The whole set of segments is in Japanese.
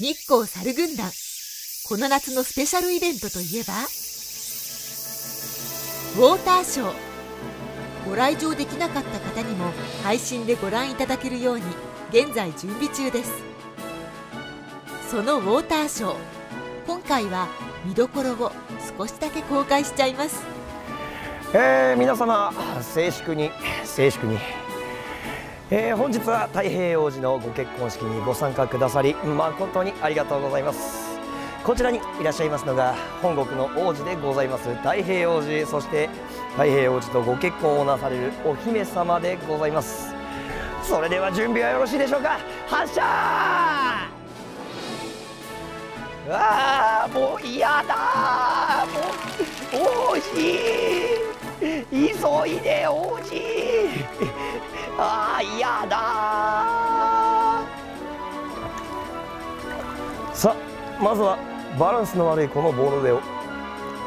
日光猿軍団。この夏のスペシャルイベントといえばウォーターショー。ご来場できなかった方にも配信でご覧いただけるように現在準備中です。そのウォーターショー。今回は見どころを少しだけ公開しちゃいます。えー、皆様静粛に静粛に、えー、本日は太平洋寺のご結婚式にご参加くださり誠にありがとうございます。こちらにいらっしゃいますのが本国の王子でございます太平洋寺そして太平洋寺とご結婚をなされるお姫様でございます。それでは準備はよろしいでしょうか？発射ああもう嫌だ！もう王子急いで王子！ああ嫌ださあまずはバランスの悪いこの棒の上を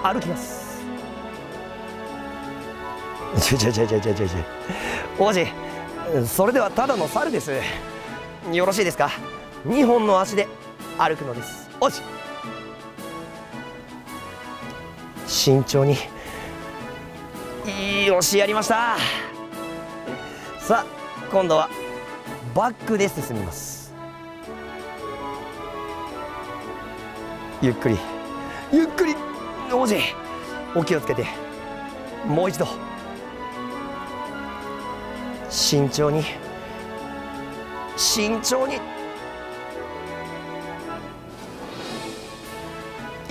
歩きます。ちょちょちょちょちょちょ王子。それではただの猿です。よろしいですか？2本の足で歩くのです。王子。慎重に。よしやりました。さあ今度は。バックで進みます。ゆっくり。ゆっくり。王子お気をつけて。もう一度。慎重に。慎重に。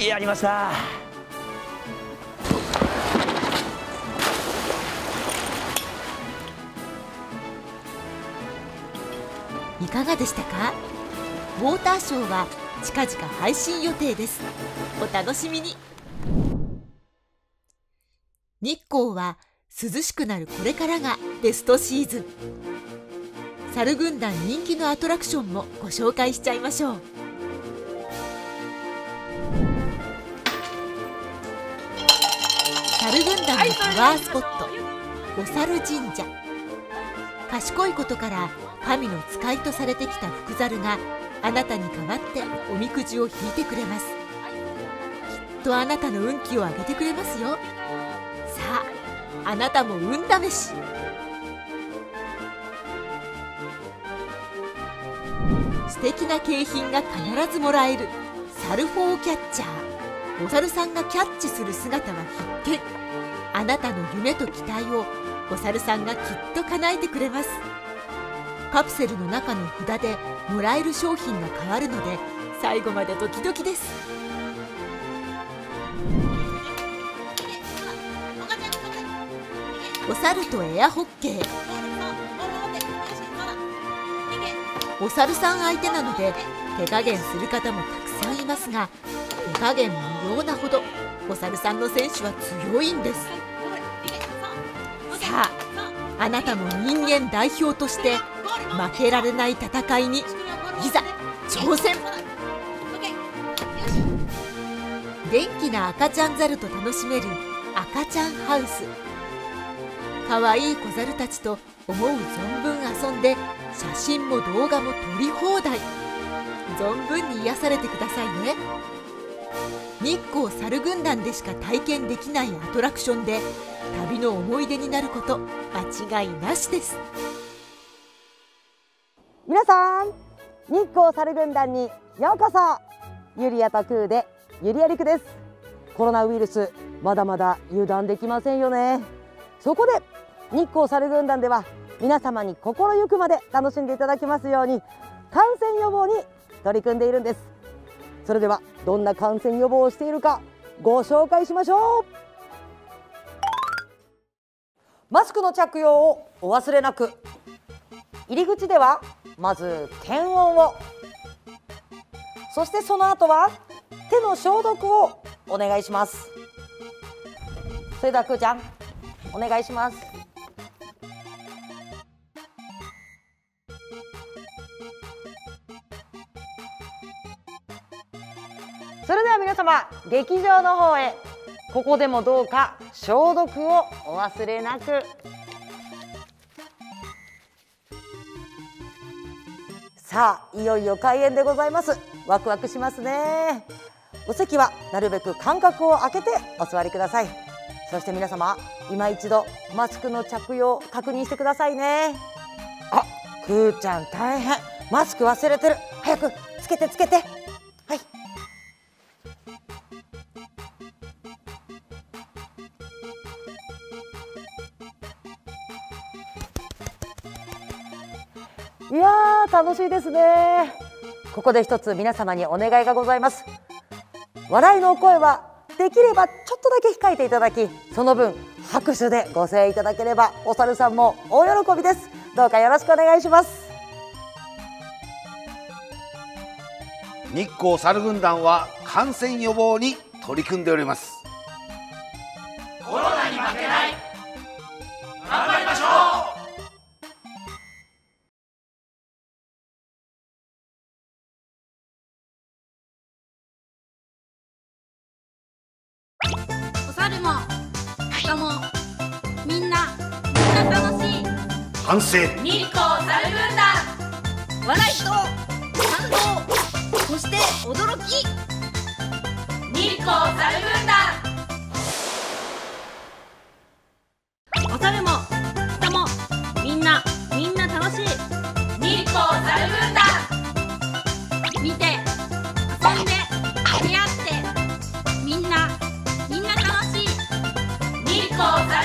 やりました。かがでしたか？ウォーターショーは近々配信予定です。お楽しみに。日光は涼しくなるこれからがベストシーズン。猿軍団人気のアトラクションもご紹介しちゃいましょう。猿軍団のパワースポットお猿神社。賢いことから神の使いとされてきた福猿があなたに代わっておみくじを引いてくれます。きっとあなたの運気を上げてくれますよ。さああなたも運試し。素敵な景品が必ずもらえる。サルフォーキャッチャー。お猿さんがキャッチする姿は必見。あなたの夢と期待をお猿さんがきっと叶えてくれます。カプセルの中の札でもらえる商品が変わるので最後までドキドキです。お猿とエアホッケー。お猿さん相手なので手加減する方もたくさんいますが手加減無用なほどお猿さんの選手は強いんです。さああなたも人間代表として負けられない戦いにいざ挑戦。元気な赤ちゃん猿と楽しめる赤ちゃんハウス。かわいい小猿たちと思う存分遊んで写真も動画も撮り放題。存分に癒されてくださいね。日光猿軍団でしか体験できないアトラクションで旅の思い出になること間違いなしです。皆さん日光猿軍団にようこそ。ユリアとクーでユリアリクです。コロナウイルスまだまだ油断できませんよね。そこで日光猿軍団では皆様に心ゆくまで楽しんでいただきますように感染予防に取り組んでいるんです。それではどんな感染予防をしているかご紹介しましょう。マスクの着用をお忘れなく。入り口ではまず検温を。そしてその後は手の消毒をお願いします。それではくーちゃんお願いします。皆様劇場の方へ。ここでもどうか消毒をお忘れなく。さあいよいよ開演でございます。ワクワクしますね。お席はなるべく間隔を空けてお座りください。そして皆様今一度マスクの着用確認してくださいね。あくーちゃん大変。マスク忘れてる。早くつけてつけて。いやー楽しいですね。ここで一つ皆様にお願いがございます。笑いのお声はできればちょっとだけ控えていただきその分拍手でご声援いただければお猿さんも大喜びです。どうかよろしくお願いします。日光猿軍団は感染予防に取り組んでおります。猿も人も、みんなみんな。楽しい。反省。日光笑いと。感動。そして驚き。日光も。close.